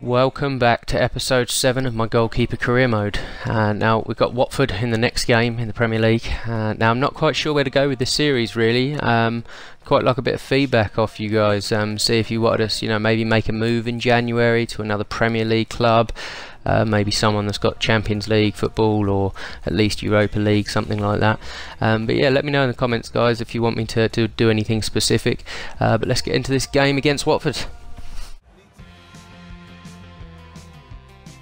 Welcome back to episode 7 of my goalkeeper career mode. Uh, now we've got Watford in the next game in the Premier League. Uh, now I'm not quite sure where to go with this series really. Um, quite like a bit of feedback off you guys. Um, see if you wanted us, you know, maybe make a move in January to another Premier League club. Uh, maybe someone that's got Champions League football or at least Europa League, something like that. Um, but yeah, let me know in the comments, guys, if you want me to, to do anything specific. Uh, but let's get into this game against Watford.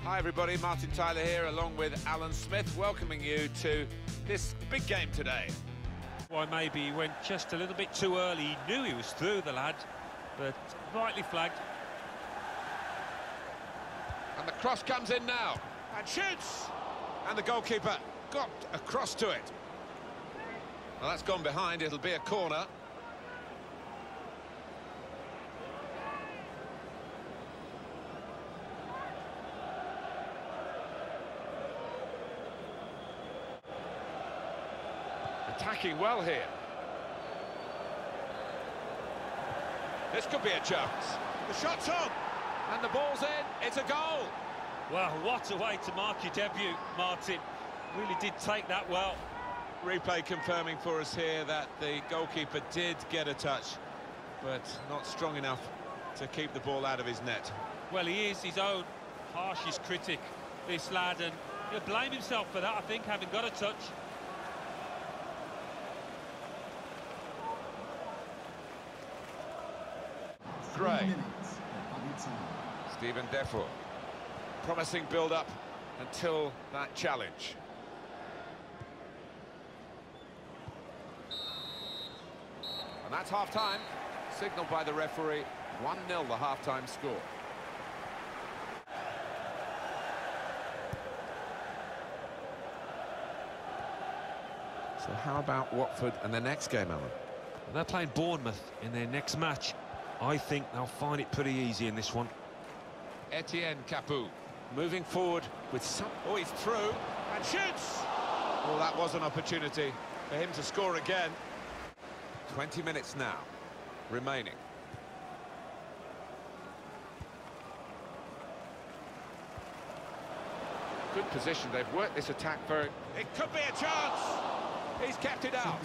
Hi everybody, Martin Tyler here along with Alan Smith welcoming you to this big game today. Why maybe he went just a little bit too early. He knew he was through the lad, but rightly flagged. And the cross comes in now and shoots! And the goalkeeper got across to it. Well, that's gone behind, it'll be a corner. Attacking well here. This could be a chance. The shot's on, and the ball's in. It's a goal. Well, what a way to mark your debut, Martin. Really did take that well. Replay confirming for us here that the goalkeeper did get a touch, but not strong enough to keep the ball out of his net. Well, he is his own harshest critic, this lad, and he'll blame himself for that, I think, having got a touch. Gray. Steven Defour. Promising build-up until that challenge. And that's half-time, signalled by the referee. 1-0 the half-time score. So how about Watford and their next game, Alan? They're playing Bournemouth in their next match. I think they'll find it pretty easy in this one. Etienne Capoue moving forward with some... Oh, he's through and shoots! Well, that was an opportunity for him to score again. 20 minutes now remaining. Good position. They've worked this attack very... It could be a chance! He's kept it out.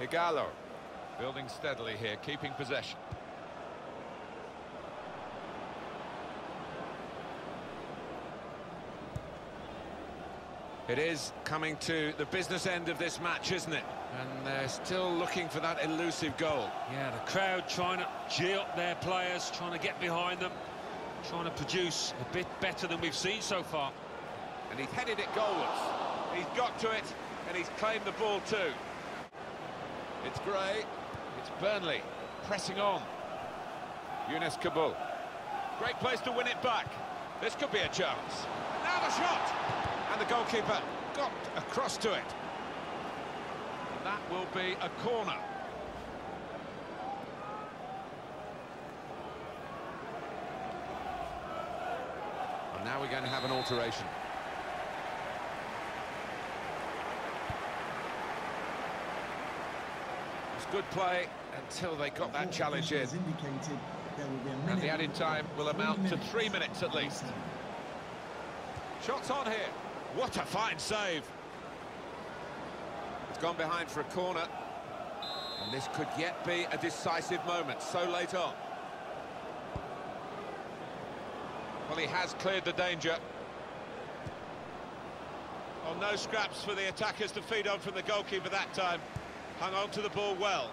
Ighalo building steadily here, keeping possession. It is coming to the business end of this match, isn't it? And they're still looking for that elusive goal. Yeah, the crowd trying to cheer up their players, trying to get behind them, trying to produce a bit better than we've seen so far. And he's headed it goalwards. He's got to it, and he's claimed the ball too. It's Gray, it's Burnley, pressing on. Younes Kaboul. Great place to win it back. This could be a chance. Now the shot! And the goalkeeper got across to it. And that will be a corner. And now we're going to have an alteration. Good play until they got that challenge in. And the added time will amount to three minutes at least. Shots on here. What a fine save. It's gone behind for a corner. And this could yet be a decisive moment, so late on. Well, he has cleared the danger. Oh, no scraps for the attackers to feed on from the goalkeeper that time hung on to the ball well.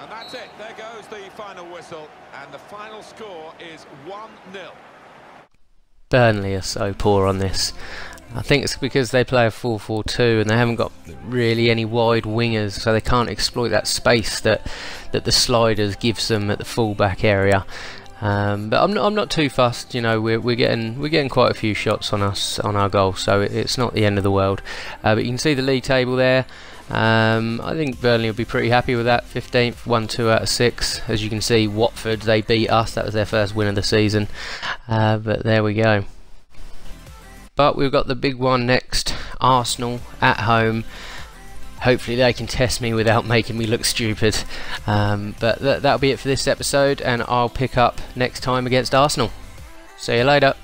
And that's it, there goes the final whistle, and the final score is 1-0. Burnley are so poor on this. I think it's because they play a 4-4-2 and they haven't got really any wide wingers, so they can't exploit that space that that the sliders gives them at the full-back area. Um, but I'm not, I'm not too fussed. You know, we're we're getting we're getting quite a few shots on us on our goal, so it, it's not the end of the world. Uh, but you can see the league table there. Um, I think Burnley will be pretty happy with that. 15th, 1-2 out of 6. As you can see, Watford, they beat us. That was their first win of the season. Uh, but there we go. But we've got the big one next. Arsenal at home. Hopefully they can test me without making me look stupid. Um, but th that'll be it for this episode, and I'll pick up next time against Arsenal. See you later.